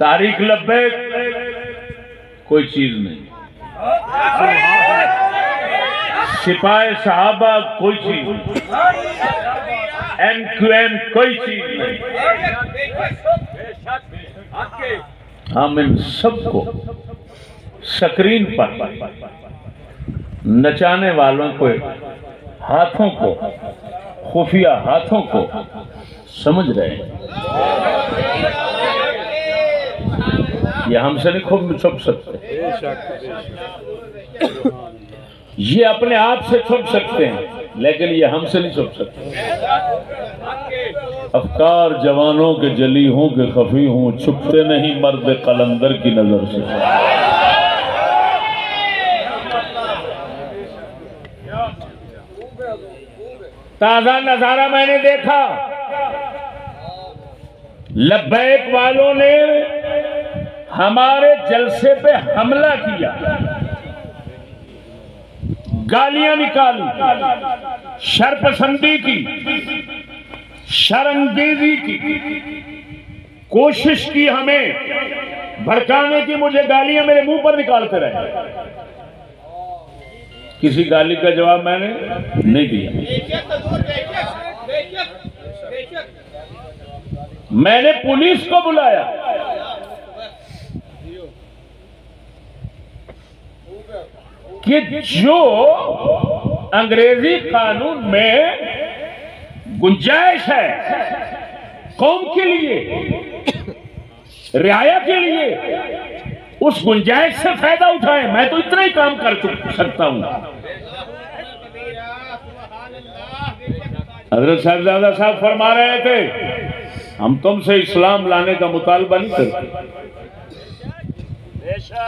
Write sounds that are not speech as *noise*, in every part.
तारीख लब्बैक कोई चीज़ नहीं। सिपाही साहबा, कोई चीज़ एम क्यू एम कोई चीज़ नहीं। हम इन सबको स्क्रीन पर नचाने वालों को, हाथों को, खुफिया हाथों को समझ रहे हैं। ये हमसे नहीं खूब छुप सकते ये अपने आप से छुप सकते हैं, लेकिन ये हमसे नहीं छुप सकते। अफकार जवानों के जली हूँ के, खफी हूँ, छुपते नहीं मर्द कलंदर की नज़र से। ताज़ा नज़ारा मैंने देखा। लब्बैक वालों ने हमारे जलसे पे हमला किया। गालियाँ निकाली। शरपसंदी की। शरंगेजी की। कोशिश की हमें। भड़काने की मुझे गालियाँ मेरे मुँह पर निकालते रहे। किसी गाली का जवाब मैंने नहीं दिया। मैंने पुलिस को बुलाया। कि जो अंग्रेज़ी कानून में गुंजाइश है कौम के लिए रियाया के लिए, उस गुंजाइश से फ़ायदा उठाए। मैं तो इतना ही काम कर सकता हूँ। हज़रत साहबजादा साहब फरमा रहे थे, हम तुमसे इस्लाम लाने का मुतालबा नहीं करते।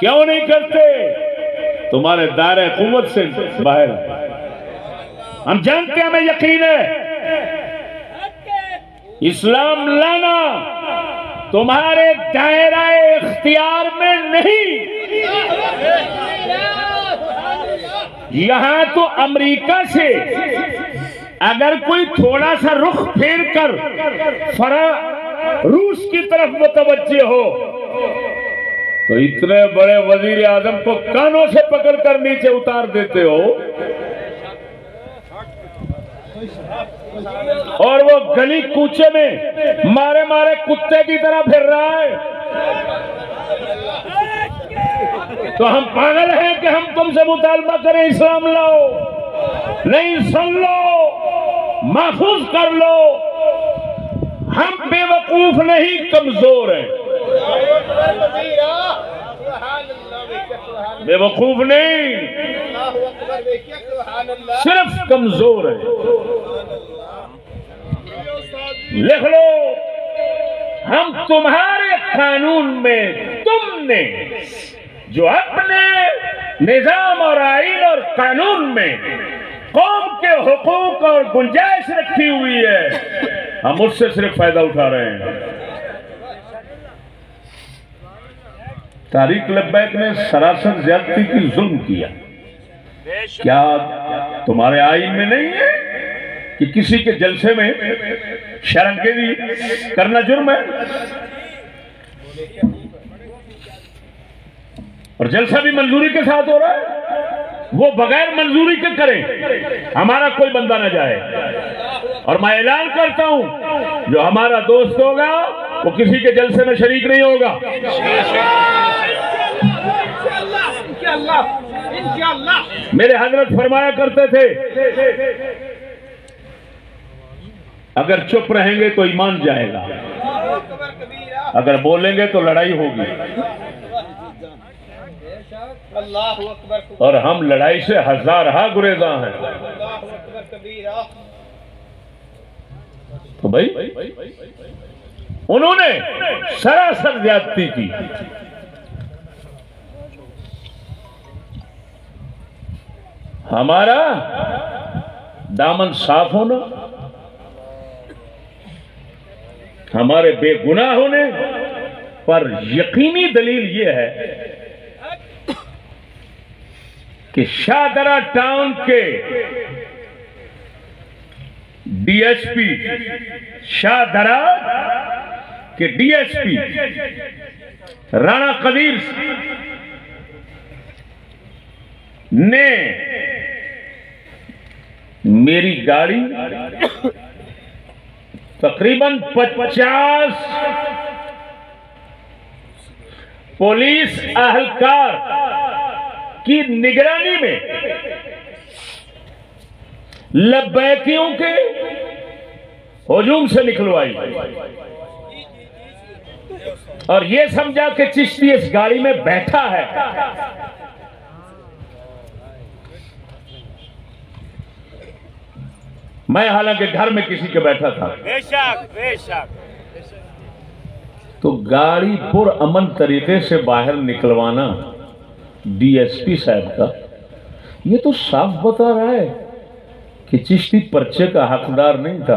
क्यों नहीं करते? तुम्हारे दायरे कुवत से बाहर हम जानते हैं हमें यकीन है। इस्लाम लाना तुम्हारे दायरा इख्तियार में नहीं। यहाँ तो अमेरिका से अगर कोई थोड़ा सा रुख फेर कर फरा रूस की तरफ़ मुतवजे हो तो इतने बड़े वज़ीर आज़म को कानों से पकड़ कर नीचे उतार देते हो। और वो गली कूचे में मारे मारे कुत्ते की तरह फिर रहा है। तो हम पागल हैं कि हम तुमसे मुतालबा करें, इस्लाम लाओ, नहीं सुन लो, महफूज कर लो। हम बेवकूफ़ नहीं, कमज़ोर हैं। बेवकूफ़ नहीं। सिर्फ़ कमज़ोर है। लिख लो, हम तुम्हारे कानून में तुमने, जो अपने निज़ाम और आइन और कानून में कौम के हकूक और गुंजाइश रखी हुई है, हम उससे सिर्फ़ फ़ायदा उठा रहे हैं। तारिक लब्बैक ने सरासर ज्यादती की जुल्म किया। क्या तुम्हारे आइन में नहीं है कि किसी के जलसे में शरंगेजी करना जुर्म है? और जलसा भी मंजूरी के साथ हो रहा है। वो बगैर मंजूरी के करें, हमारा कोई बंदा ना जाए। और मैं ऐलान करता हूँ, जो हमारा दोस्त होगा, वो किसी के जलसे में शरीक नहीं होगा। मेरे हज़रत फरमाया करते थे, अगर चुप रहेंगे तो ईमान जाएगा। अगर बोलेंगे तो लड़ाई होगी। और हम लड़ाई से हज़ार हा गुरेजा हैं। तो भाई, उन्होंने सरासर ज्यादती की। हमारा दामन साफ़ होना, हमारे बेगुनाह होने, पर यकीनी दलील यह है कि शाहदरा टाउन के डीएसपी शाहदरा के डीएसपी राणा कबीर ने मेरी गाड़ी तकरीबन पचास पुलिस अहलकार की निगरानी में लब्बैकियों के हजूम से निकलवाई। और ये समझा कि चिश्ती इस गाड़ी में बैठा है। मैं हालाँकि घर में किसी के बैठा था। बेशक बेशक। तो गाड़ी पुर अमन तरीके से बाहर निकलवाना डीएसपी साहब का ये तो साफ़ बता रहा है। कि चिश्ती पर्चे का हकदार नहीं था।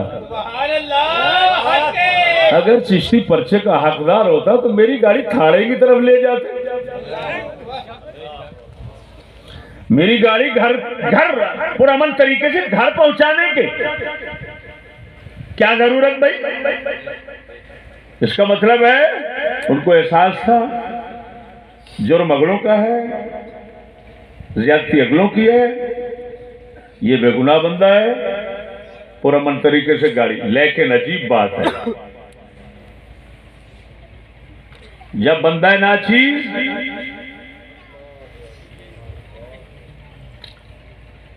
अगर चिश्ती पर्चे का हकदार होता तो मेरी गाड़ी खाड़े की तरफ़ ले जाते। मेरी गाड़ी घर घर पुरअमन तरीके से घर पहुँचाने के। क्या ज़रूरत भाई? इसका मतलब है, उनको एहसास था, जुर्म अगलों का है, ज्यादती अगलों की है। ये बेगुनाह बंदा है पुरअमन तरीके से गाड़ी, लेकिन अजीब बात है। जब बंदा है नाचीज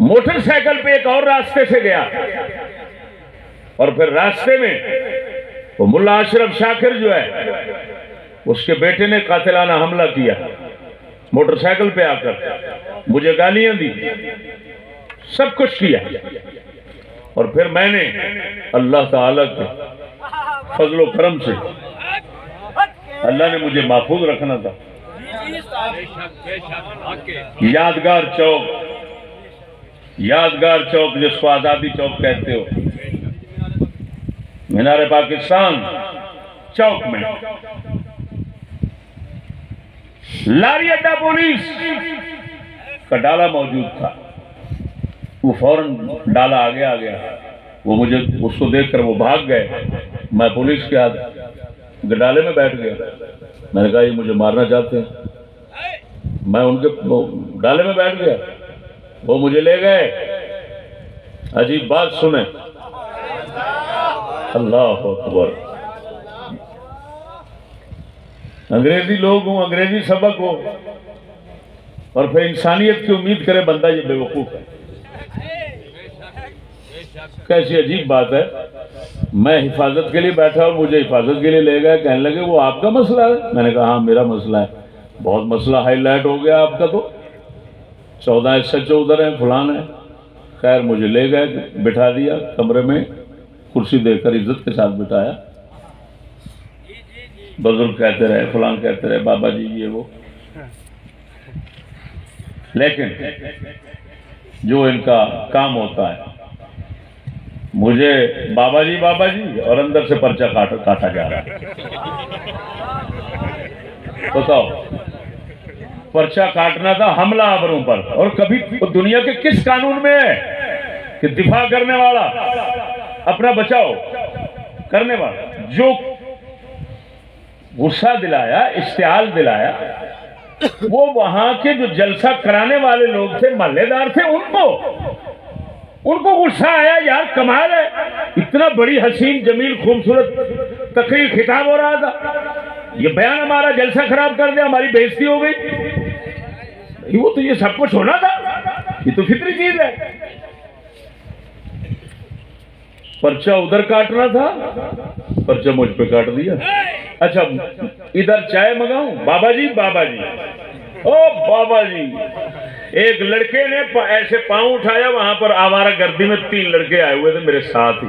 मोटरसाइकिल पे एक और रास्ते से गया, और फिर रास्ते में वो मुल्ला अशरफ शाकिर जो है, उसके बेटे ने कातिलाना हमला किया, मोटरसाइकिल पे आकर, मुझे गालियाँ दी। सब कुछ किया। और फिर मैंने अल्लाह ताला के फजलो करम से अल्लाह ने मुझे महफूज रखना था। यादगार चौक यादगार चौक जिसको आज़ादी चौक कहते हो। मीनार पाकिस्तान चौक में। लारी अड्डा पुलिस का डाला मौजूद था। वो फ़ौरन डाला आगे आ गया वो मुझे, उसको देखकर वो भाग गए। मैं पुलिस के हाथ डाले में बैठ गया। मैंने कहा, ये मुझे मारना चाहते हैं। मैं उनके डाले में बैठ गया। वो मुझे ले गए। अजीब बात सुने। अल्लाह अकबर। अंग्रेज़ी लोग हूँ, अंग्रेज़ी सबक हो, और फिर इंसानियत की उम्मीद करे बंदा ये बेवकूफ़ है। कैसी अजीब बात है। मैं हिफाजत के लिए बैठा और मुझे हिफाजत के लिए ले गए, कहने लगे, वो आपका मसला है? मैंने कहा हाँ मेरा मसला है। बहुत मसला, हाईलाइट हो गया आपका तो। चौदह एस एच उधर है, फलान है। खैर, मुझे ले गए, बिठा दिया कमरे में, कुर्सी देकर इज़्ज़त के साथ बिठाया। बुज़ुर्ग कहते रहे, फलान कहते रहे, बाबा जी, ये वो। लेकिन जो इनका काम होता है मुझे बाबा जी बाबा जी और अंदर से पर्चा काटा काटा जा रहा है। बताओ, पर्चा काटना था हमला आबरों पर, और कभी दुनिया के किस कानून में है कि दिफा करने वाला, अपना बचाओ, करने वाला। जो गुस्सा दिलाया, इश्तेहाल दिलाया, वो वहाँ के जो जलसा कराने वाले लोग थे, मल्लेदार थे, उनको उनको गुस्सा आया, यार, कमाल है। इतना बड़ी हसीन जमील, खूबसूरत तकरीर, खिताब हो रहा था ये बयान हमारा जलसा खराब कर दिया हमारी बेइज्जती हो गई। वो तो ये सब कुछ होना था। ये तो फिक्री चीज़ है। पर्चा उधर काटना था। पर्चा मुझ पे काट दिया। अच्छा इधर चाय मंगाऊं? बाबा जी बाबा जी। ओ बाबा जी, एक लड़के ने प- ऐसे पाँव उठाया, वहाँ पर आवारा गर्दी में तीन लड़के आए हुए थे मेरे साथ ही।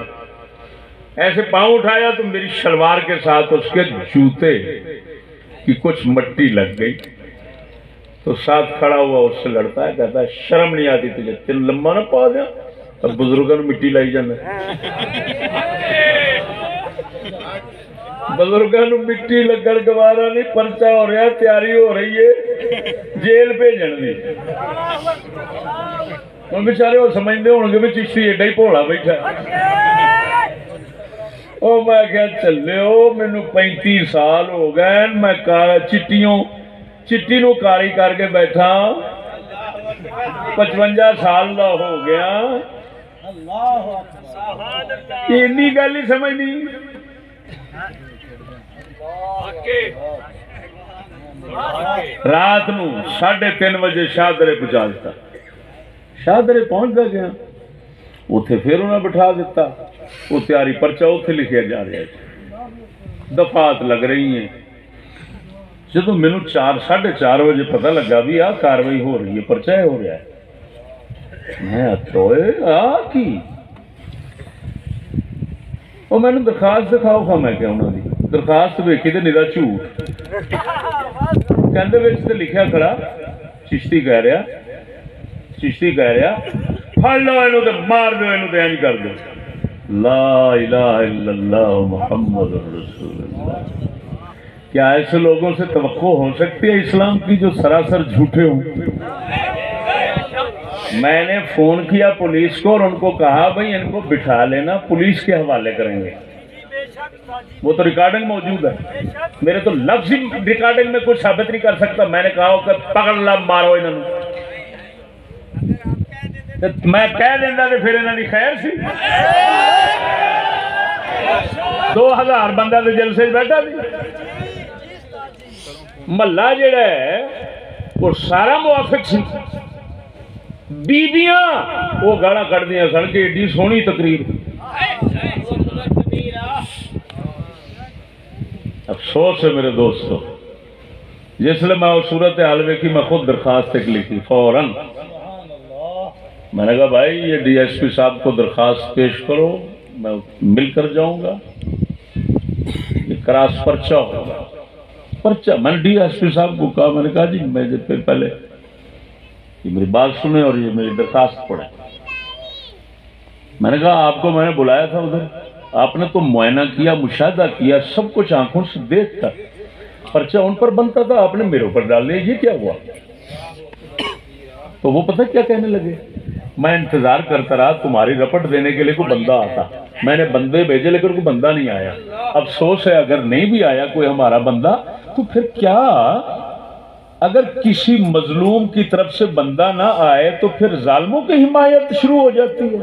ऐसे पाँव उठाया तो मेरी शलवार के साथ उसके जूते की कुछ मट्टी लग गई। तो साथ खड़ा हुआ उससे लड़ता है, कहता है, शर्म नहीं आती तुझे तेन लंबा ना पा दिया अब बुज़ुर्गों मिट्टी लाई जाने। *laughs* ਬਜ਼ੁਰਗਾਂ ਨੂੰ ਮਿੱਟੀ ਲੱਗਣ ਗਵਾਰਾ ਨਹੀਂ ਪਰਚਾ ਹੋ ਰਿਹਾ ਤਿਆਰੀ ਹੋ ਰਹੀ ਏ। ਜੇਲ੍ਹ ਭੇਜਣ ਦੀ। ਉਹ ਵਿਚਾਰੇ ਉਹ ਸਮਝਦੇ ਹੋਣਗੇ ਵੀ ਚਿਸ਼ਤੀ ਐਡਾ ਹੀ ਭੋਲਾ ਬੈਠਾ। ਉਹ ਮੈਂ ਕਿਹਾ ਚੱਲਿਓ ਮੈਨੂੰ 35 ਸਾਲ ਹੋ ਗਏ ਮੈਂ ਕਾਲਾ ਚਿੱਟੀਆਂ ਚਿੱਟੀ ਨੂੰ ਕਾਲੀ ਕਰਕੇ ਬੈਠਾ। 55 ਸਾਲ ਦਾ ਹੋ ਗਿਆ। ਅੱਲਾਹ ਅਕਬਰ। ਸੁਭਾਨ ਅੱਲਾਹ ਇੰਨੀ ਗੱਲ ਹੀ ਸਮਝਣੀ ਰਾਤ ਨੂੰ 3:30 ਵਜੇ ਸ਼ਾਹਦਰੇ ਪਹੁੰਚਾ ਦਿੱਤਾ। ਸ਼ਾਹਦਰੇ ਪਹੁੰਚਦਾ ਗਿਆ। ਉੱਥੇ ਫਿਰ ਉਹਨਾਂ ਬਿਠਾ ਦਿੱਤਾ। ਉਹ ਤਿਆਰੀ ਪਰਚਾ ਉੱਥੇ ਲਿਖਿਆ ਜਾ ਰਿਹਾ ਹੈ ਦਫਾਤ ਲੱਗ ਰਹੀ ਹੈ। ਜਦੋਂ ਮੈਨੂੰ 4 4:30 ਵਜੇ ਪਤਾ ਲੱਗਾ ਵੀ ਆਹ ਕਾਰਵਾਈ ਹੋ ਰਹੀ ਹੈ, ਪਰਚਾ ਇਹ ਹੋ ਰਿਹਾ ਹੈ। ਮੈਂ ਤੋਏ ਆ ਕੀ? ਉਹ ਮੈਨੂੰ ਦਰਖਾਸਤ ਦਿਖਾਓ ਖਾ ਮੈਂ ਕਿਹਾ ਉਹਨਾਂ ਦੀ। ਦਰਖਾਸਤ ਵੇਖੀ ਤੇ ਨਿਰਾ ਝੂਠ ਕਹਿੰਦੇ ਵਿੱਚ ਤੇ ਲਿਖਿਆ ਖੜਾ ਚਿਸ਼ਤੀ ਕਹਿ ਰਿਹਾ ਚਿਸ਼ਤੀ ਕਹਿ ਰਿਹਾ ਫੜ ਲਓ ਇਹਨੂੰ ਤੇ ਮਾਰ ਦਿਓ ਇਹਨੂੰ ਤੇ ਇੰਜ ਕਰ ਦਿਓ ला इलाहा इल्लल्लाह मोहम्मद रसूलुल्लाह क्या ऐसे लोगों से तवक्को हो सकती है इस्लाम की जो सरासर झूठे हों मैंने फोन किया पुलिस को और उनको कहा भाई इनको बिठा लेना पुलिस के हवाले करेंगे वो तो रिकॉर्डिंग मौजूद है मेरे तो लफ्ज ही रिकॉर्डिंग में कुछ साबित नहीं कर सकता मैंने कहा कि पकड़ ला मारो इन्होंने मैं कह देता तो फिर इन्हों की खैर सी दो हजार बंदा तो जलसे बैठा सी महला जोड़ा है वो सारा मुआफिक सी बीबियां वो गाला कटदियां सन कि एडी सोहनी तकरीर अफसोस है मेरे दोस्तों। जिसले मैं उस सूरत हाल देखी मैं खुद दरखास्त एक लिखी, फ़ौरन। मैंने कहा, भाई, ये डीएसपी साहब को दरखास्त पेश करो, मैं मिलकर जाऊँगा। ये क्रॉस पर्चा होगा। पर्चा, मैंने डीएसपी साहब को कहा, मैंने कहा, जी, मैं जब पहले ये मेरी बात सुने और ये मेरी दरखास्त पढ़े। मैंने कहा, आपको मैंने बुलाया था उधर? आपने तो मुआयना किया मुशादा किया, सब कुछ आँखों से देख कर पर्चा उन पर बनता था, आपने मेरे ऊपर डाल लिया ये क्या हुआ? तो वो पता क्या कहने लगे? मैं इंतज़ार करता रहा, तुम्हारी रपट देने के लिए कोई बंदा आता। मैंने बंदे भेजे लेकर कोई बंदा नहीं आया। अफसोस है, अगर नहीं भी आया कोई हमारा बंदा तो फिर क्या? अगर किसी मजलूम की तरफ़ से बंदा ना आए तो फिर जालमों की हिमायत शुरू हो जाती है।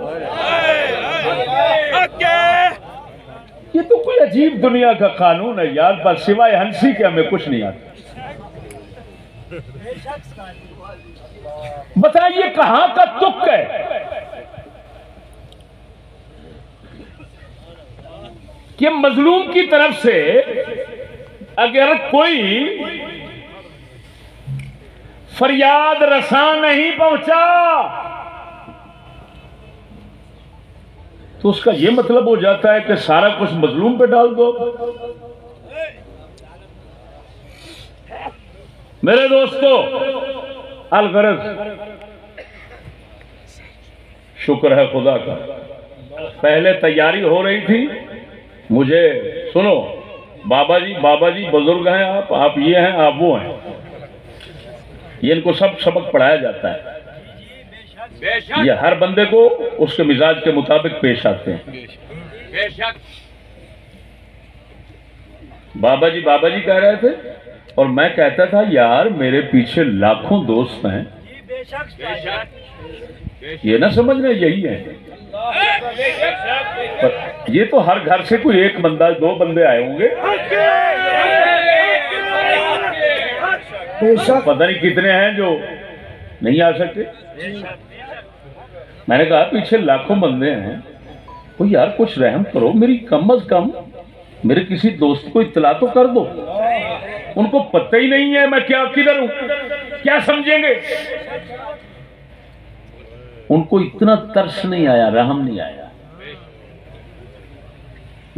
ये तो कोई अजीब दुनिया का कानून है यार, बस सिवाय हँसी के हमें कुछ नहीं आता। बताइए कहाँ का तुक है? कि मजलूम की तरफ़ से अगर कोई फरियाद रसा नहीं पहुँचा तो उसका यह मतलब हो जाता है कि सारा कुछ मजलूम पे डाल दो। मेरे दोस्तों, अलगरज। शुक्र है खुदा का। पहले तैयारी हो रही थी। मुझे, सुनो बाबा जी बाबा जी बुज़ुर्ग हैं आप आप ये हैं, आप वो हैं। ये इनको सब सबक पढ़ाया जाता है। ये हर बंदे को उसके मिजाज के मुताबिक पेश आते हैं। बाबा जी बाबा जी कह रहे थे और मैं कहता था यार मेरे पीछे लाखों दोस्त हैं। ये ना समझना यही है। पर ये तो हर घर से कोई एक बंदा दो बंदे आए होंगे। पता नहीं कितने हैं जो नहीं आ सकते। मैंने कहा, पीछे लाखों बंदे हैं। तो यार कुछ रहम करो। मेरी कम अज कम, मेरे किसी दोस्त को इतला तो कर दो। उनको पता ही नहीं है मैं क्या, किधर हूँ? क्या समझेंगे? उनको इतना तरस नहीं आया, रहम नहीं आया।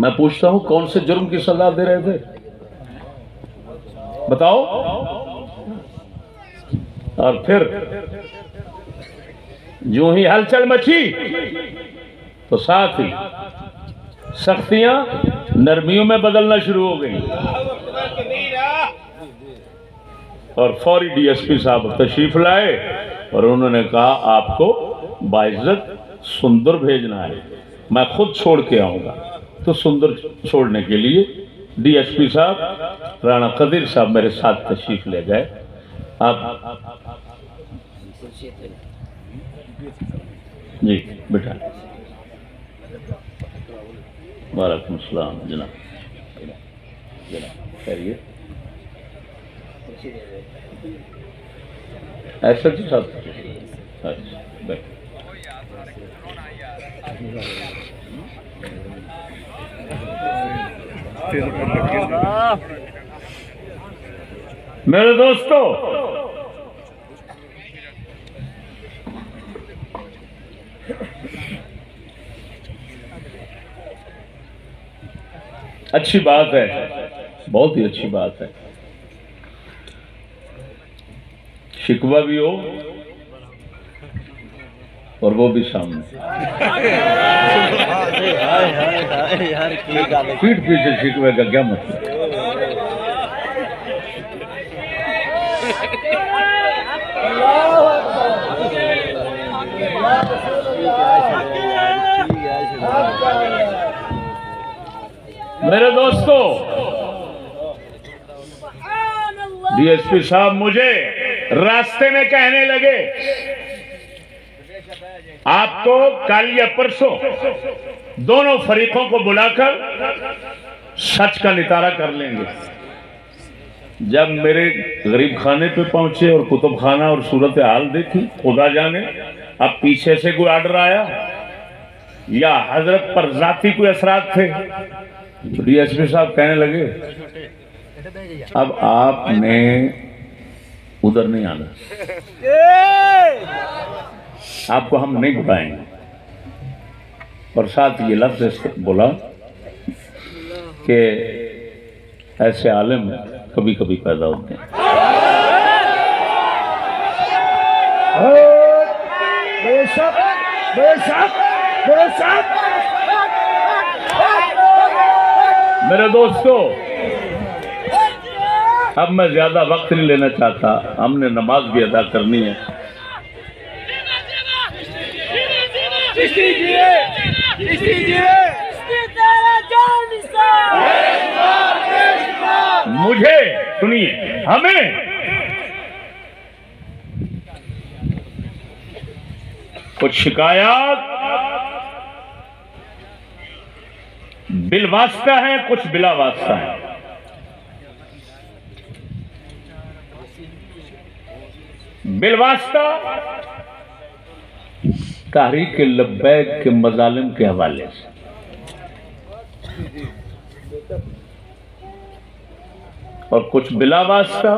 मैं पूछता हूँ, कौन से जुर्म की सजा दे रहे थे? बताओ। और फिर जो ही हलचल मची तो साथ ही सख्तियाँ नरमियों में बदलना शुरू हो गई। और फौरी डीएसपी साहब तशरीफ़ लाए और उन्होंने कहा, आपको बाइज्जत सुंदर भेजना है। मैं खुद छोड़ के आऊँगा। तो सुंदर छोड़ने के लिए डीएसपी साहब, राणा कदीर साहब मेरे साथ तशरीफ़ ले गए। आप जी बेटा। वालेकुम सलाम जनाब। जनाब ऐसा जी साहब अच्छा मेरे दोस्तों अच्छी बात है। बहुत ही अच्छी बात है। शिकवा भी हो और वो भी सामने। पीठ पीछे शिकवे का क्या मतलब? मेरे दोस्तों डीएसपी साहब मुझे रास्ते में कहने लगे आपको कल या परसों दोनों फरीकों को बुलाकर सच का नितारा कर लेंगे। जब मेरे गरीब खाने पे पहुँचे और कुतुब खाना और सूरत हाल देखी, खुदा जाने, अब पीछे से कोई आर्डर आया? या हज़रत पर जाती कोई असरात थे? तो डीएसपी साहब कहने लगे, अब आपने उधर नहीं आना। आपको हम नहीं बुलाएँगे। और साथ ये लफ्ज बोला कि ऐसे आलम कभी कभी पैदा होते हैं। बेशक बेशक बेशक। मेरे दोस्तों, अब मैं ज़्यादा वक्त नहीं लेना चाहता। हमने नमाज़ भी अदा करनी है। मुझे सुनिए, हमें कुछ शिकायत बिल वास्ता है, कुछ बिला वास्ता है। बिल वास्ता तहरीक लब्बैक के मजालिम के हवाले से। और कुछ बिला वास्ता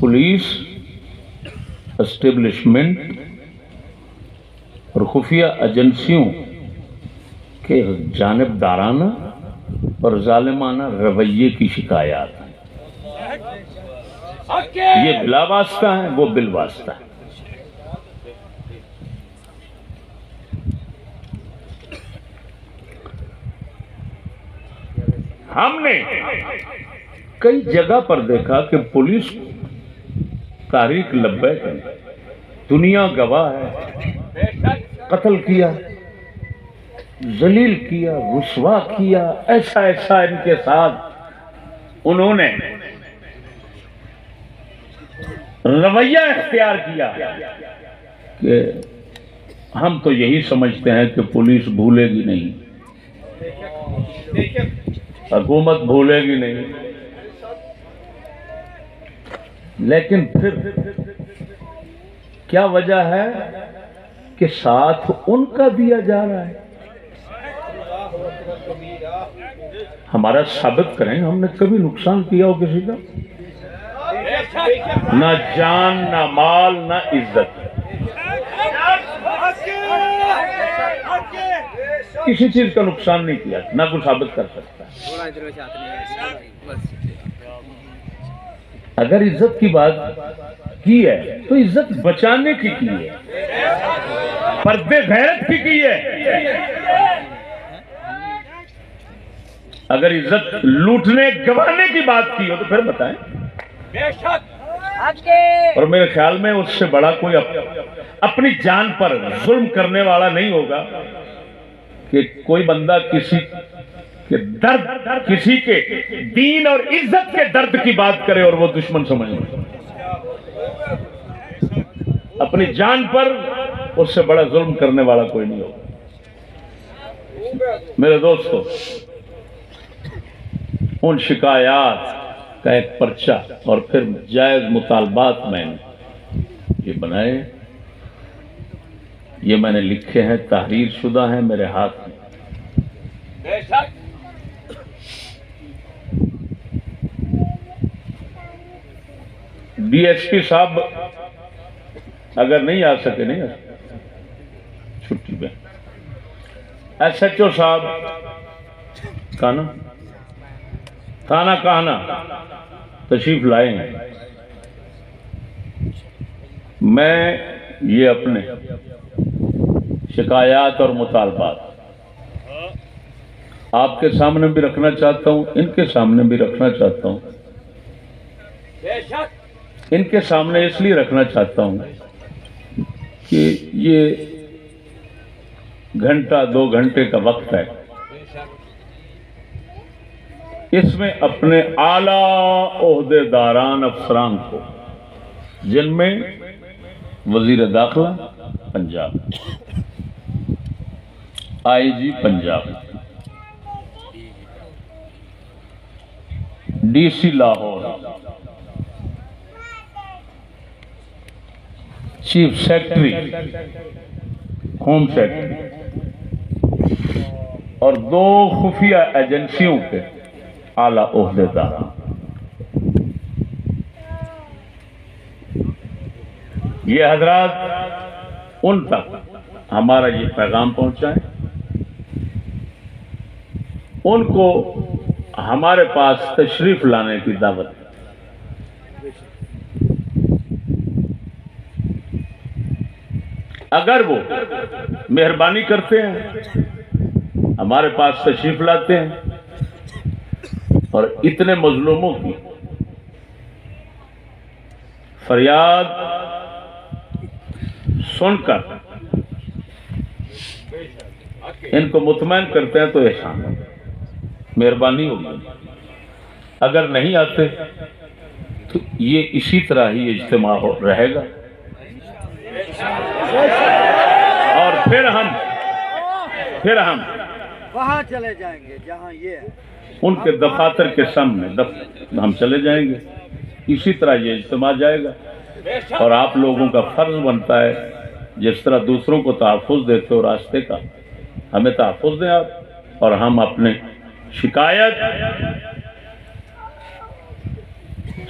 पुलिस एस्टेब्लिशमेंट और खुफिया एजेंसियों के जानबदाराना और जालिमाना रवैये की शिकायत ये बिलावास्ता है, वो बिलवास्ता है। हमने कई जगह पर देखा कि पुलिस तारीख लब्बैक है दुनिया गवाह है। कत्ल किया, जलील किया, रुसवा किया ऐसा ऐसा इनके साथ उन्होंने रवैया इख्तियार किया कि हम तो यही समझते हैं कि पुलिस भूलेगी नहीं। हुकूमत भूलेगी नहीं। लेकिन फिर क्या वजह है कि साथ उनका दिया जा रहा है? हमारा साबित करें, हमने कभी नुकसान किया हो किसी का? ना जान, ना माल, ना इज़्ज़त। किसी चीज़ का नुकसान नहीं किया, ना कुछ साबित कर सकता। अगर इज़्ज़त की बात की है तो इज़्ज़त बचाने की की है। पर्दे गैरत की की है। अगर इज़्ज़त लूटने गवाने की बात की हो तो फिर बताएँ। और मेरे ख्याल में उससे बड़ा कोई अप, अपनी जान पर जुल्म करने वाला नहीं होगा कि कोई बंदा किसी के दर्द किसी के दीन और इज़्ज़त के दर्द की बात करे और वो दुश्मन समझ ले। अपनी जान पर उससे बड़ा जुल्म करने वाला कोई नहीं होगा। मेरे दोस्तों, उन शिकायत का एक पर्चा और फिर जायज़ मुतालबात मैंने ये बनाए। ये मैंने लिखे हैं, तहरीर शुदा हैं मेरे हाथ में। डीएसपी साहब अगर नहीं आ सके नहीं आ सके। छुट्टी पे। एसएचओ साहब। काना थाना कहना तशरीफ़ लाए हैं मैं ये अपने शिकायत और मुतालबात आपके सामने भी रखना चाहता हूँ, इनके सामने भी रखना चाहता हूँ। इनके सामने इसलिए रखना चाहता हूँ कि ये घंटा, दो घंटे का वक्त है। इसमें अपने आला ओहदेदारान अफसरान को जिनमें वज़ीर दाखिला, Punjab. IG, Punjab. DC Lahore. Chief secretary home secretary और दो खुफिया एजेंसियों के आला ओहदेदार ये हजरात, उन तक हमारा ये पैगाम पहुँचाए। उनको हमारे पास तशरीफ़ लाने की दावत है अगर वो मेहरबानी करते हैं, हमारे पास तशरीफ़ लाते हैं, और इतने मजलूमों की फरियाद सुनकर इनको मुतमैन करते हैं तो एहसान मेहरबानी होगी। अगर नहीं आते तो ये इसी तरह ही इज्तम रहेगा। और फिर हम फिर हम वहाँ चले जाएँगे जहाँ ये उनके दफातर के सामने दफ, हम चले जाएँगे। इसी तरह ये इज्तम जाएगा। और आप लोगों का फ़र्ज़ बनता है जिस तरह दूसरों को तहफ़ देते हो रास्ते का हमें तहफ़ दें आप और हम अपने शिकायत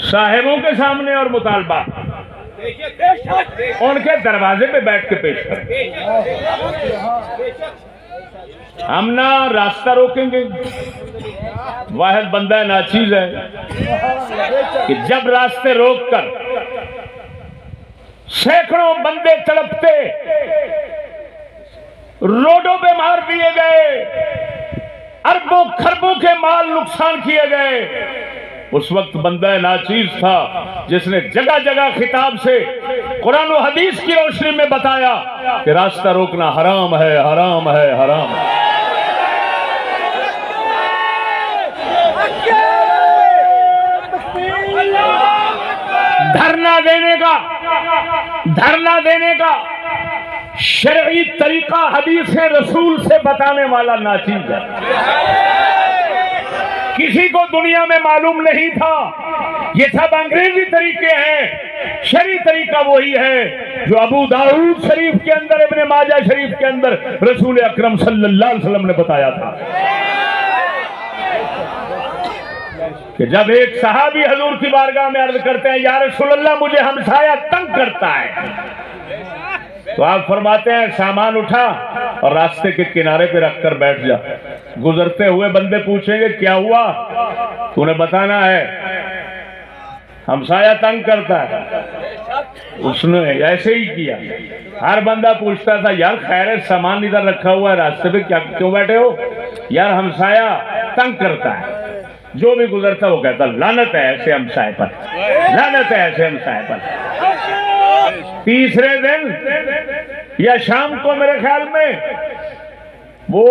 साहेबों के सामने और मुतालबा। उनके दरवाजे पे बैठ के पेश करें। हम ना रास्ता रोकेंगे। वाहिद, बंदा ना चीज़ है कि जब रास्ते रोक कर सैकड़ों बंदे तड़पते, रोडों पे मार दिए गए, अरबों खरबों के माल नुकसान किए गए उस वक्त बंदा नाचीज था, जिसने जगह जगह खिताब से कुरान हदीस की रोशनी में बताया कि रास्ता रोकना हराम है हराम है हराम है। धरना देने का, धरना देने का शरई तरीका हदीस रसूल से बताने वाला नाचीज है। किसी को दुनिया में मालूम नहीं था। ये सब अंग्रेज़ी तरीके हैं, शरी तरीका वही है, जो अबू दाऊद शरीफ के अंदर अपने माजा शरीफ के अंदर रसूल अक्रम वसल्लम ने बताया था। कि जब एक सहाबी हजूर की बारगाह में अर्ज़ करते हैं, या रसूलल्लाह, मुझे हमसाया तंग करता है। तो आप फरमाते हैं, सामान उठा और रास्ते के किनारे पे रखकर बैठ जा। गुजरते हुए बंदे पूछेंगे, क्या हुआ? तूने बताना है। हमसाया तंग करता है। उसने ऐसे ही किया। हर बंदा पूछता था, यार, खैर सामान इधर रखा हुआ है, रास्ते पे क्या, क्यों बैठे हो? यार, हमसाया तंग करता है। जो भी गुजरता वो कहता लानत है ऐसे हम साहे पर, लानत है ऐसे हम साहे पर। तीसरे दिन या शाम को मेरे ख्याल में वो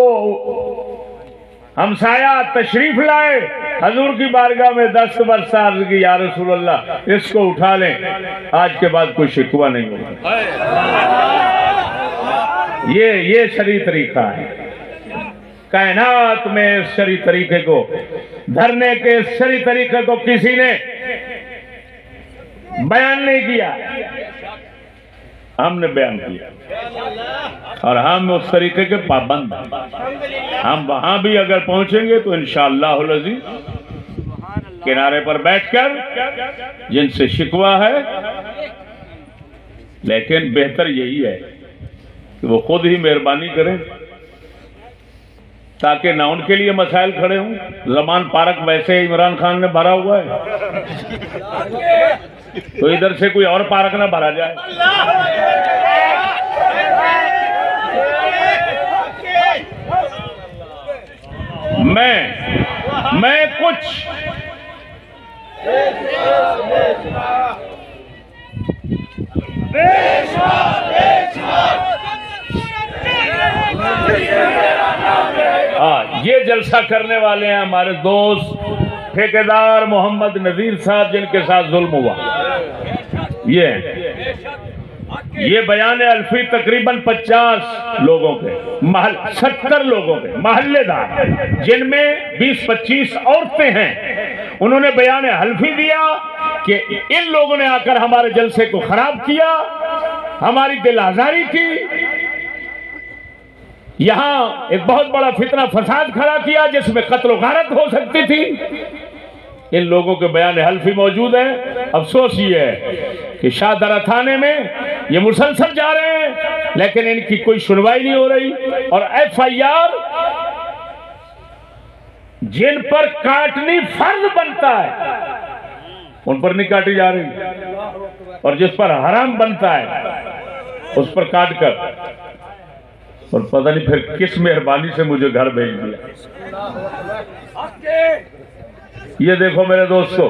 हमसाया तशरीफ़ लाए, हजूर की बारगाह में दस अर्ज़ की या रसूलल्लाह, इसको उठा लें। आज के बाद कोई शिकवा नहीं होगा। ये ये शरी तरीका है। कायनात में इस शरी तरीके को, धरने के इस शरी तरीके को किसी ने बयान नहीं किया। हमने बयान किया और हम उस तरीके के पाबंद हम वहाँ भी अगर पहुँचेंगे तो इंशाअल्लाह किनारे पर बैठकर जिनसे शिकवा है, लेकिन बेहतर यही है कि वो खुद ही मेहरबानी करें। ताकि ना उनके लिए मसाइल खड़े हों। जमान पार्क वैसे इमरान खान ने भरा हुआ है। तो इधर से कोई और पार्क ना भरा जाए। मैं मैं कुछ हाँ ये जलसा करने वाले हैं हमारे दोस्त ठेकेदार मोहम्मद नजीर साहब, जिनके साथ जुल्म हुआ। ये ये बयान अल्फी तकरीबन 50 लोगों के, महल 70 लोगों के, महल्लेदार, जिनमें 20-25 औरतें हैं। उन्होंने बयान हल्फी दिया कि इन लोगों ने आकर हमारे जलसे को खराब किया, हमारी दिल आजारी की यहाँ एक बहुत बड़ा फितना फसाद खड़ा किया जिसमें कत्ल गारत हो सकती थी। इन लोगों के बयान हल्फी मौजूद है। अफसोस ये है कि शाहदरा थाने में ये मुसलसल जा रहे हैं, लेकिन इनकी कोई सुनवाई नहीं हो रही। और एफआईआर जिन पर काटनी फ़र्ज़ बनता है, उन पर नहीं काटी जा रही। और जिस पर हराम बनता है, उस पर काट कर और पता नहीं फिर किस मेहरबानी से मुझे घर भेज दिया। ये देखो मेरे दोस्तों,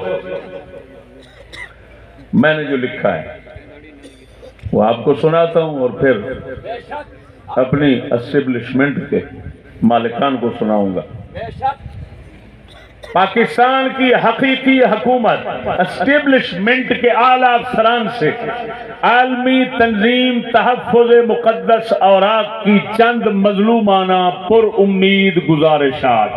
मैंने जो लिखा है, वो आपको सुनाता हूँ और फिर अपनी एस्टेब्लिशमेंट के मालिकान को सुनाऊँगा। पाकिस्तान की हकीकी हकूमत, एस्टेब्लिशमेंट के आला अफसरान से आलमी तंजीम तहफ़ मुकदस और की चंद मजलूमाना पुर उम्मीद गुजारिशात।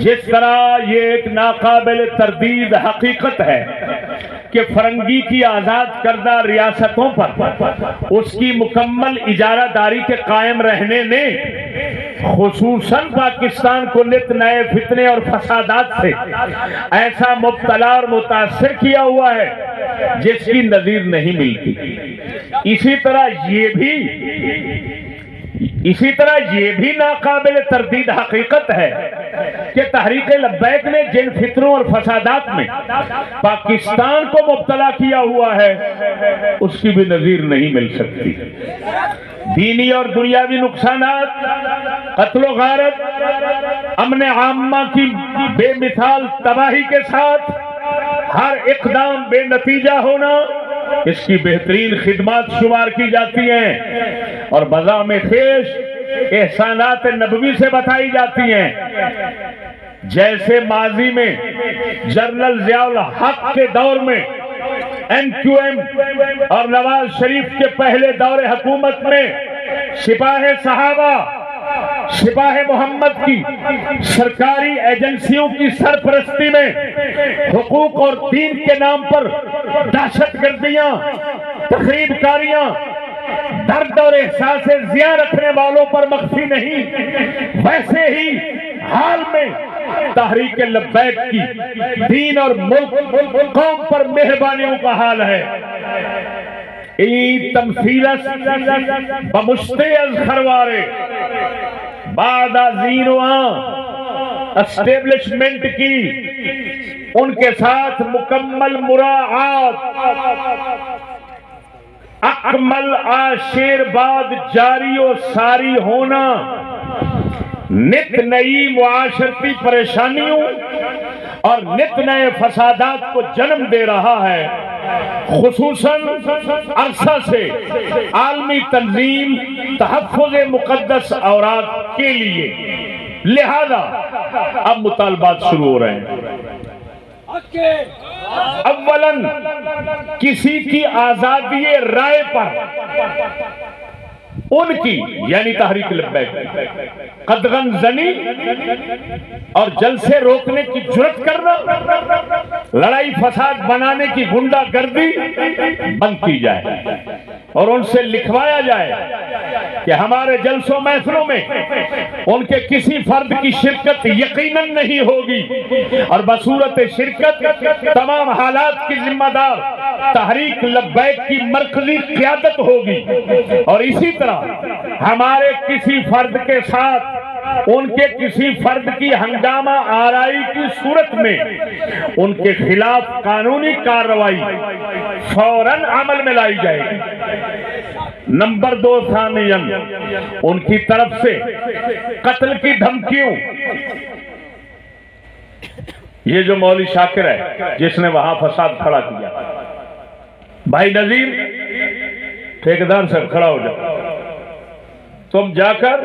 जिस तरह ये एक नाकाबिल तरदीद हकीकत है कि फरंगी की आज़ाद करदा रियासतों पर, उसकी मुकम्मल इजारादारी के कायम रहने ने खसूसन पाकिस्तान को नित नए फितने और फसादात से ऐसा मुबतला और मुतासर किया हुआ है, जिसकी नजीर नहीं मिलती। इसी तरह ये भी इसी तरह ये भी नाकाबिल तरदीद हकीकत है कि तहरीक लब्बैक ने जिन फितरों और फसादात में पाकिस्तान को मुबतला किया हुआ है, उसकी भी नजीर नहीं मिल सकती। दीनी और दुनियावी नुकसान कत्लो गारत, अमन आमा की बेमिसाल तबाही के साथ हर इकदाम बेनतीजा होना इसकी बेहतरीन खिदमत शुमार की जाती हैं और बजा में खेश एहसानात नबवी से बताई जाती हैं। जैसे माजी में जनरल जियाउल हक के दौर में, एम क्यू एम और नवाज़ शरीफ के पहले दौरे हुकूमत में सिपाही सहाबा सिपाह मोहम्मद की सरकारी एजेंसियों की सरपरस्ती में हुकूक और दीन के नाम पर दहशत गर्दियाँ तकरीबकारियाँ दर्द और एहसास जिया रखने वालों पर मख्फी नहीं वैसे ही हाल में तहरीक लब्बैक की दीन और मुल्क कौम पर मेहरबानियों का हाल है एस्टेब्लिशमेंट की। उनके साथ मुकम्मल मुराद अकमल आशीर्वाद जारी और सारी होना। नित नई मुआशरती परेशानियों और नित नए फसादात को जन्म दे रहा है। खसूसन अरसा से आलमी तंजीम तहफ़ मुकदस औरात के लिए लिहाजा अब मुतालबात शुरू हो रहे हैं अव्वलन किसी की आज़ादी राय पर उनकी, यानी तहरीक लब्बैक। कदगन जनी और जलसे रोकने की ज़रूरत करना, लड़ाई फसाद बनाने की गुंडागर्दी बंद की जाए और उनसे लिखवाया जाए कि हमारे जलसों महफिलों में उनके किसी फर्द की शिरकत यकीनन नहीं होगी और बसूरत शिरकत तमाम हालात की जिम्मेदार तहरीक लब्बैक की मरकजी क्यादत होगी। और इसी तरह हमारे किसी फर्द के साथ, उनके किसी फर्द की हंगामा आराई की सूरत में, उनके खिलाफ कानूनी कार्रवाई फ़ौरन अमल में लाई जाएगी। नंबर दो सामियन उनकी तरफ़ से कत्ल की धमकियों। ये जो मौली शाकिर है, जिसने वहाँ फसाद खड़ा किया। भाई नजीर, ठेकेदार साहब खड़ा हो जाओ। तुम जाकर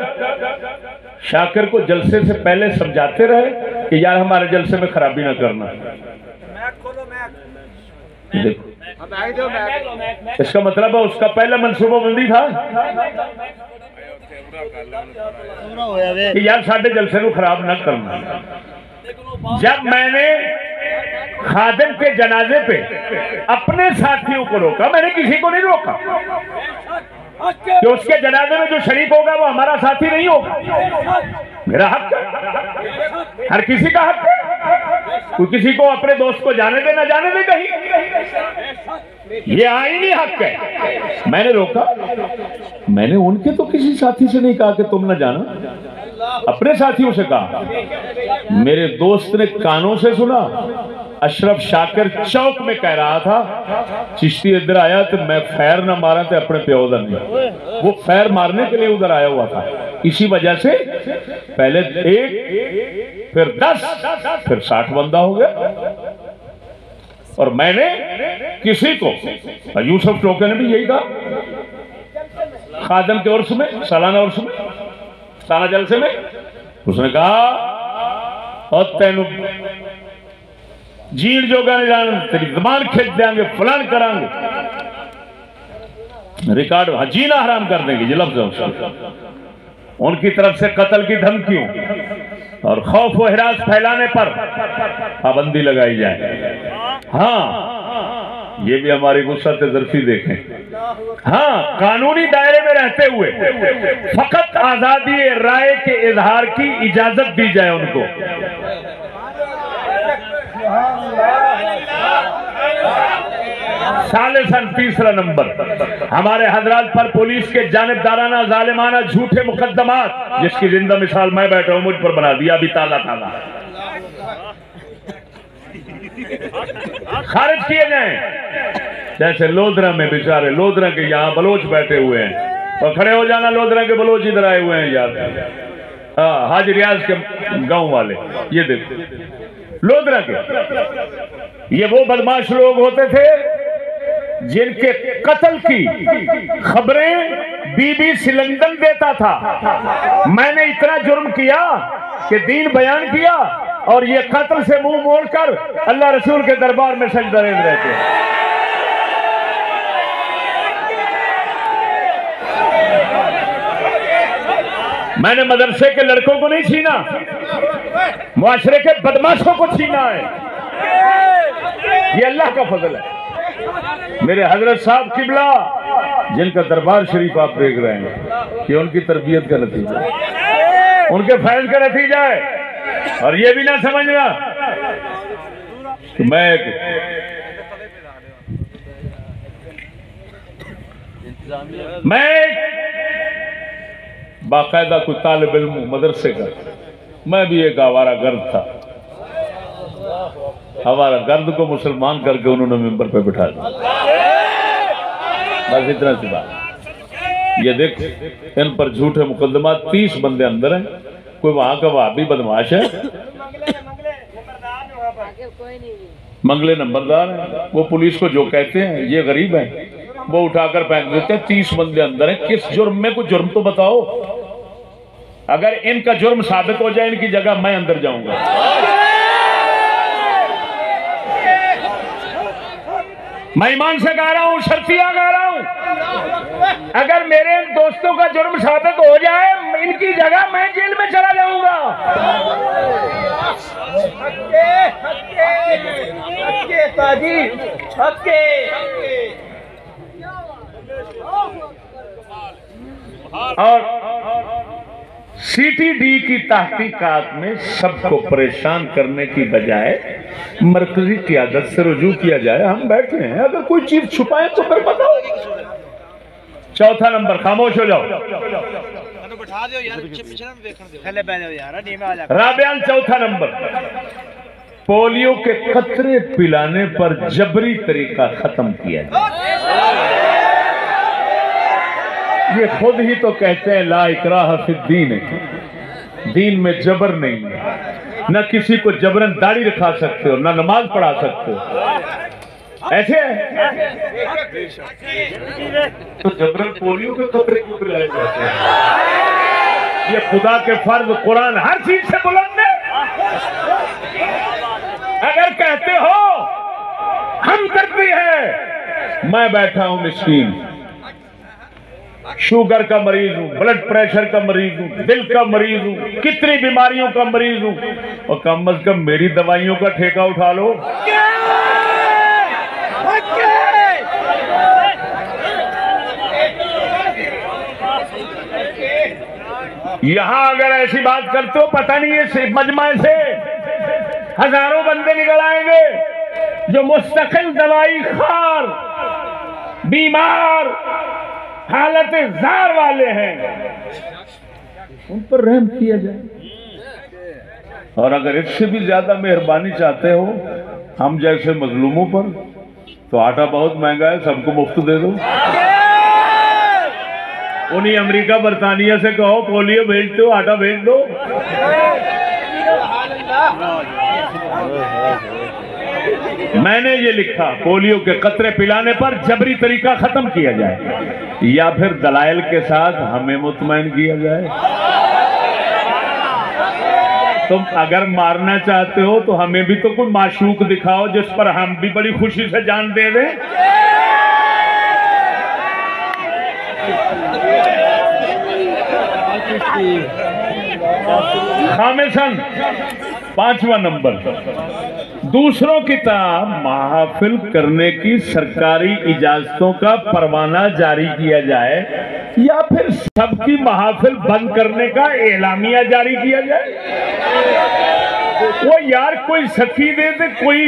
शाकिर को जलसे से पहले समझाते रहे कि यार हमारे जलसे में खराबी ना करना। देखो। इसका मतलब है उसका पहला मनसूबाबंदी था कि यार साढ़े जलसे को खराब ना करना। जब मैंने खादिम के जनाजे पे अपने साथियों को रोका मैंने किसी को नहीं रोका। कि उसके जनाजे में जो शरीक होगा वो हमारा साथी नहीं होगा। मेरा हक है। हर किसी का हक है। कोई किसी को अपने दोस्त को जाने दे, ना जाने दे कहीं। ये आईनी हक है। मैंने रोका। मैंने उनके तो किसी साथी से नहीं कहा कि तुम ना जाना। अपने साथियों से कहा। मेरे दोस्त ने कानों से सुना। अशरफ शाकिर चौक में कह रहा था, चिश्ती इधर आया तो मैं फैर ना मारा तो अपने प्यो का नहीं। वो फैर मारने के लिए उधर आया हुआ था। इसी वजह से पहले एक, फिर दस, फिर साठ बंदा हो गया। और मैंने किसी को यूसुफ टोके ने भी यही कहा, खादम के उर्स में, सालाना उर्स में साला जलसे में, उसने कहा, और तेन जीण जोगा नहीं जान, तेरी जबान खिंच देंगे, फलान करांगे। रिकॉर्ड जीना हराम कर देंगे ये लफ्ज उनकी तरफ़ से कत्ल की धमकियों और खौफ व हिरास फैलाने पर पाबंदी लगाई जाए। हाँ ये भी हमारी गुस्सा जरफी देखें। हाँ कानूनी दायरे में रहते हुए फकत आज़ादी राय के इजहार की इजाज़त दी जाए उनको। सालिसन तीसरा नंबर। हमारे हजरात पर पुलिस के जानबदाराना जालिमाना झूठे मुकदमात जिसकी ज़िंदा मिसाल मैं बैठा हूँ, मुझ पर बना दिया, अभी ताला ताला। खारिज किए जाए। जैसे लोधरा में बेचारे, लोधरा के यहाँ बलोच बैठे हुए हैं। और खड़े हो जाना, लोधरा के बलोच इधर आए हुए हैं, यार। हाँ हाज रियाज के गाँव वाले, ये देखो। लोधरा के ये वो बदमाश लोग होते थे जिनके कत्ल की खबरें बीबी सिलंदन देता था। मैंने इतना जुर्म किया कि दीन बयान किया और ये कत्ल से मुँह मोड़कर अल्लाह रसूल के दरबार में सजदरेज रहते मैंने मदरसे के लड़कों को नहीं छीना। मुआशरे के बदमाशों को छीना है। ये अल्लाह का फजल है। मेरे हज़रत साहब किबला, जिनका दरबार शरीफ आप देख रहे हैं, कि उनकी तरबियत का नतीजा उनके फैज का नतीजा है। और ये भी ना समझना कि मैं एक मैं बाकायदा कोई तालब इल्म मदरसे का मैं भी एक आवारा गर्द था। हमारा गर्द को मुसलमान करके उन्होंने मेंबर पे बिठा दिया। बस इतना सी बात। ये देख, इन पर झूठे मुकदमा तीस बंदे अंदर हैं। कोई वहाँ का भाभी बदमाश है? मंगले नंबरदार है। वो पुलिस को जो कहते हैं, ये गरीब है। वो उठाकर फेंक देते हैं। तीस बंदे अंदर है। किस जुर्म में? कुछ जुर्म तो बताओ। अगर इनका जुर्म साबित हो जाए, इनकी जगह मैं अंदर जाऊँगा। मैं ईमान से गा रहा हूँ शर्तिया गा रहा हूँ, अगर मेरे दोस्तों का जुर्म साबित हो जाए, इनकी जगह मैं जेल में चला जाऊँगा। और सीटीडी की तहकीकात में सबको परेशान करने की बजाय मरकजी क्यादत से रुजू किया जाए। हम बैठे हैं। अगर कोई चीज़ छुपाए तो फिर बताओ। चौथा नंबर खामोश हो जाओ। राबियान चौथा नंबर। पोलियो के कतरे पिलाने पर जबरी तरीका खत्म किया जाए। ये खुद ही तो कहते हैं, ला इकराह फिद्दीन दीन। में जबर नहीं है। न किसी को जबरन दाढ़ी रखा सकते हो, न नमाज़ पढ़ा सकते हो। ऐसे तो जबरन पोलियो के कतरे क्यों पिलाए जाते हैं। ये खुदा के फ़र्ज़, कुरान हर चीज़ से बुलंद है। अगर कहते हो हम करते हैं, मैं बैठा हूँ, मिस्कीन। शुगर का मरीज़ हूँ ब्लड प्रेशर का मरीज़ हूँ दिल का मरीज़ हूँ कितनी बीमारियों का मरीज़ हूँ और कम अज कम मेरी दवाइयों का ठेका उठा लो यहाँ अगर ऐसी बात करते हो पता नहीं है सिर्फ़ मजमा से हज़ारों बंदे निकल आएँगे जो मुस्तकिल दवाई खार बीमार हालत जार वाले हैं। उन पर रहम किया जाए। और अगर इससे भी ज़्यादा मेहरबानी चाहते हो हम जैसे मजलूमों पर तो आटा बहुत महँगा है सबको मुफ़्त दे दो। उन्हीं अमेरिका बरतानिया से कहो पोलियो भेज दो आटा भेज दो। मैंने ये लिखा, पोलियो के कतरे पिलाने पर जबरी तरीका खत्म किया जाए, या फिर दलाइल के साथ हमें मुतमैन किया जाए। तुम अगर मारना चाहते हो तो हमें भी तो कोई माशूक दिखाओ, जिस पर हम भी बड़ी खुशी से जान दे दें। खामेसन, पांचवा नंबर। दूसरों की तरह महाफिल करने की सरकारी इजाजतों का परवाना जारी किया जाए, या फिर सबकी महाफिल बंद करने का एलामिया जारी किया जाए? वो यार कोई सखी दे दे, कोई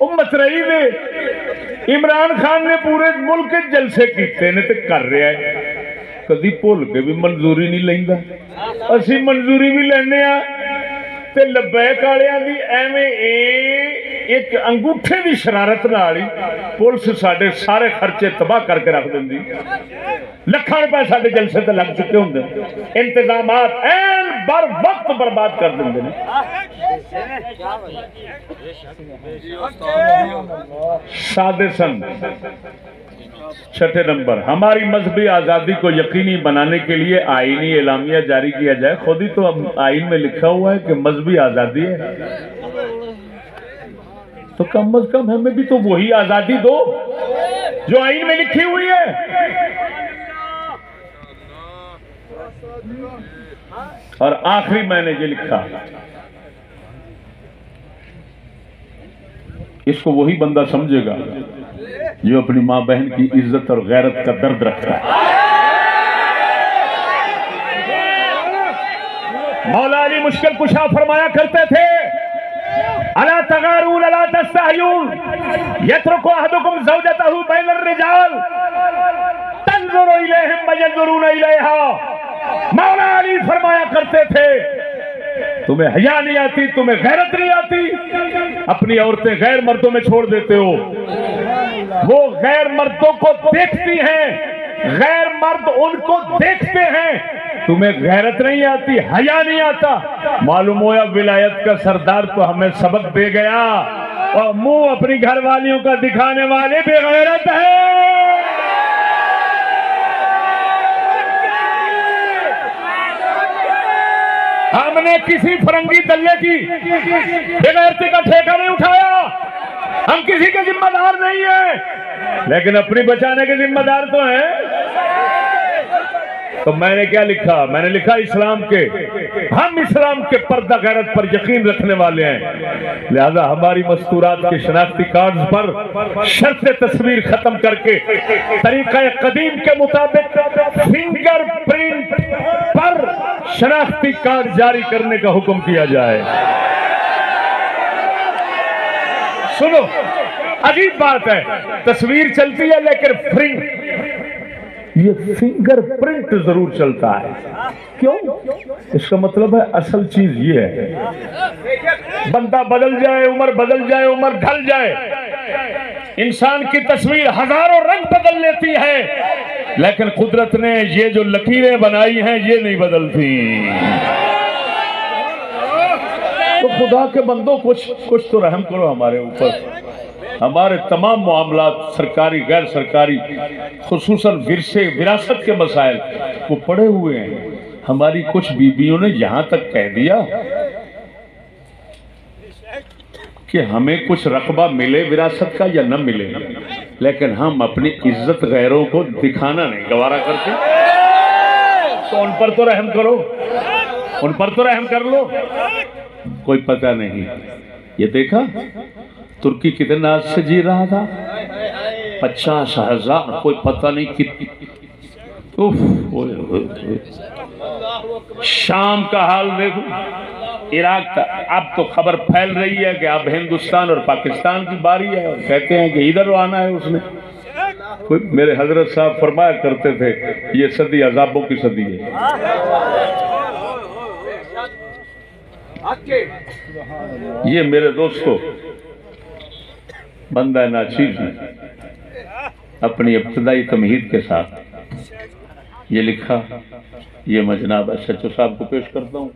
उम्मत रही दे। इमरान खान ने पूरे मुल्क जलसे किए ने तो कर रहा है। कभी भूल के भी मंजूरी नहीं लगा असि मंजूरी भी लेने लबैक आलियांदी एमें ए एक अंगूठे भी शरारत ना पुलिस साढे सारे खर्चे तबाह करके रख देंदी लखा रुपए साढे जलसे ते लग चुके होंगे इंतज़ाम एन बार वक्त बर्बाद कर देंगे साधे सन छठे नंबर, हमारी मजहबी आज़ादी को यकीनी बनाने के लिए आईनी एलामिया जारी किया जाए। खुद ही तो अब आइन में लिखा हुआ है कि मजहबी आज़ादी है। तो कम अज कम हमें भी तो वही आज़ादी दो, जो आइन में लिखी हुई है। और आखिरी मैंने ये लिखा इसको वही बंदा समझेगा जो अपनी माँ बहन की इज़्ज़त और गैरत का दर्द रखता है। मौला अली मुश्किल कुशा फरमाया करते थे, अला तगारून अला तस्तायून यत्रुकु अहदुकुम ज़ौजतहु बैन रिजाल, तंजुरु इलैहिम व इलैहा। मौला अली फरमाया करते थे तुम्हें हया नहीं आती, तुम्हें गैरत नहीं आती। अपनी औरतें गैर मर्दों में छोड़ देते हो। वो गैर मर्दों को देखती हैं, गैर मर्द उनको देखते हैं। तुम्हें गैरत नहीं आती, हया नहीं आता। मालूम हो या विलायत का सरदार तो हमें सबक दे गया, और मुँह अपनी घर वालियों का दिखाने वाले बेगैरत है। हमने किसी फरंगी दल्ले की बेगैरती का ठेका नहीं उठाया। हम किसी के जिम्मेदार नहीं है, लेकिन अपनी बचाने के जिम्मेदार तो हैं। तो मैंने क्या लिखा? मैंने लिखा इस्लाम के। हम इस्लाम के पर्दा गैरत पर यकीन रखने वाले हैं। लिहाजा हमारी मस्तूरात के शनाख्ती कार्ड पर शर्त तस्वीर खत्म करके तरीका कदीम के मुताबिक फिंगर प्रिंट पर शनाख्ती कार्ड जारी करने का हुक्म किया जाए। सुनो, अजीब बात है। तस्वीर चलती है, लेकिन प्रिंट ये फिंगरप्रिंट ज़रूर चलता है। क्यों? इसका मतलब है असल चीज़ ये है। बंदा बदल जाए, उम्र बदल जाए, उम्र ढल जाए। इंसान की तस्वीर हज़ारों रंग बदल लेती है। लेकिन कुदरत ने ये जो लकीरें बनाई हैं, ये नहीं बदलती। तो खुदा के बंदो, कुछ कुछ तो रहम करो हमारे ऊपर। हमारे तमाम मामला सरकारी, गैर सरकारी खसूस विरसे, विरासत के मसाइल, वो पड़े हुए हैं। हमारी कुछ बीबियों ने यहाँ तक कह दिया कि हमें कुछ रकबा मिले विरासत का या न मिले। लेकिन हम अपनी इज़्ज़त गैरों को दिखाना नहीं, गवारा करते। तो उन पर तो रहम करो। उन पर तो रहम कर लो। कोई पता नहीं। ये देखा? तुर्की कितने नाज से जी रहा था? पचास हज़ार, कोई पता नहीं कितनी। शाम का हाल देखो। इराक का अब तो खबर फैल रही है कि अब हिंदुस्तान और पाकिस्तान की बारी है। और कहते हैं कि इधर आना है उसने। कोई मेरे हज़रत साहब फरमाया करते थे, ये सदी अजाबों की सदी है। ये मेरे दोस्तों बंदा नाचीज ने अपनी इब्तदाई तमहीद के साथ। ये लिखा, ये मैं जनाब एस एच ओ साहब को पेश करता हूँ।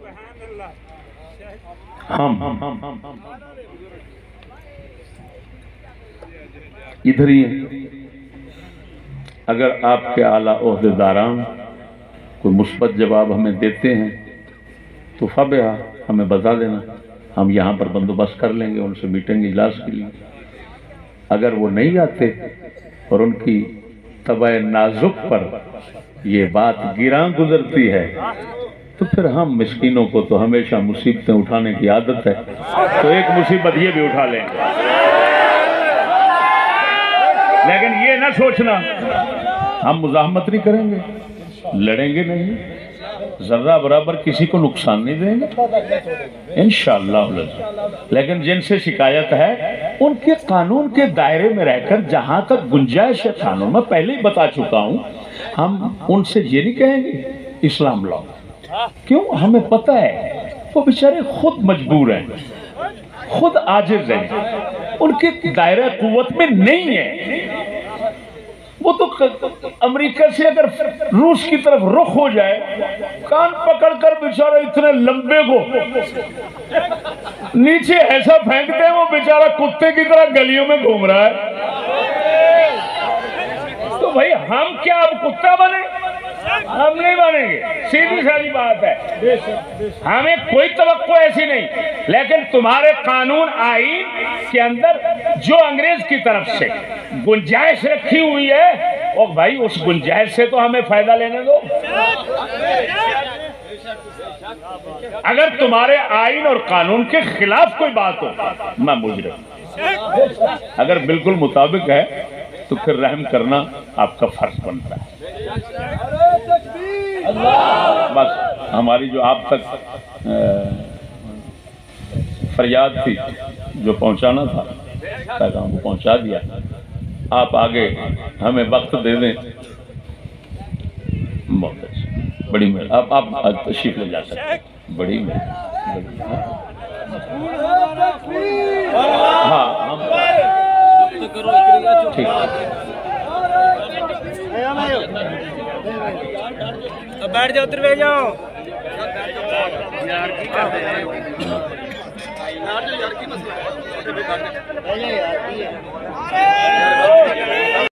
हम हम हम हम हम। इधर ही हैं। अगर आपके आला ओहदेदारान कोई मुस्बत जवाब हमें देते हैं तो फबया हमें बता देना। हम यहाँ पर बंदोबस्त कर लेंगे, उनसे मीटिंग, इजलास के लिए अगर वो नहीं आते और उनकी तब नाजुक पर ये बात गिरा गुजरती है तो फिर हम मिस्किनों को तो हमेशा मुसीबतें उठाने की आदत है। तो एक मुसीबत ये भी उठा लेंगे। लेकिन ये ना सोचना, हम मुजाहमत नहीं करेंगे, लड़ेंगे नहीं। जर्रा बराबर किसी को नुकसान नहीं देंगे। इनशाला लेकिन जिनसे शिकायत है, उनके कानून के दायरे में रहकर जहाँ तक गुंजाइश है कानून में, पहले ही बता चुका हूँ, हम उनसे ये नहीं कहेंगे, इस्लाम लॉ। क्यों? हमें पता है, वो बेचारे खुद मजबूर हैं, खुद आजिज हैं। उनके दायरा कुत में नहीं है। वो तो अमेरिका से अगर रूस की तरफ़ रुख हो जाए, कान पकड़कर बेचारा इतने लंबे को नीचे ऐसा फेंकते हैं, वो बेचारा कुत्ते की तरह गलियों में घूम रहा है। तो भाई, हम क्या अब कुत्ता बने? हम नहीं बनेंगे। सीधी सारी बात है। हमें कोई तो ऐसी नहीं। लेकिन तुम्हारे कानून आइन के अंदर जो अंग्रेज़ की तरफ़ से गुंजाइश रखी हुई है और भाई, उस गुंजाइश से तो हमें फ़ायदा लेने दो। अगर तुम्हारे आईन और कानून के खिलाफ कोई बात हो, मैं मुजरम अगर बिल्कुल मुताबिक है तो फिर रहम करना आपका फ़र्ज़ बनता है। बस, हमारी जो आप तक फरियाद थी, जो पहुंचाना था हम पहुँचा दिया। आप आगे हमें वक्त दे दें। बहुत अच्छा। बड़ी मेहर। आप आप तशरीफ़ ले जा सकते बड़ी मेहर। हाँ हम ठीक। बैठ जाओ उधर बैठ जाओ। यार की कर हैं? यार जो यार की मसला है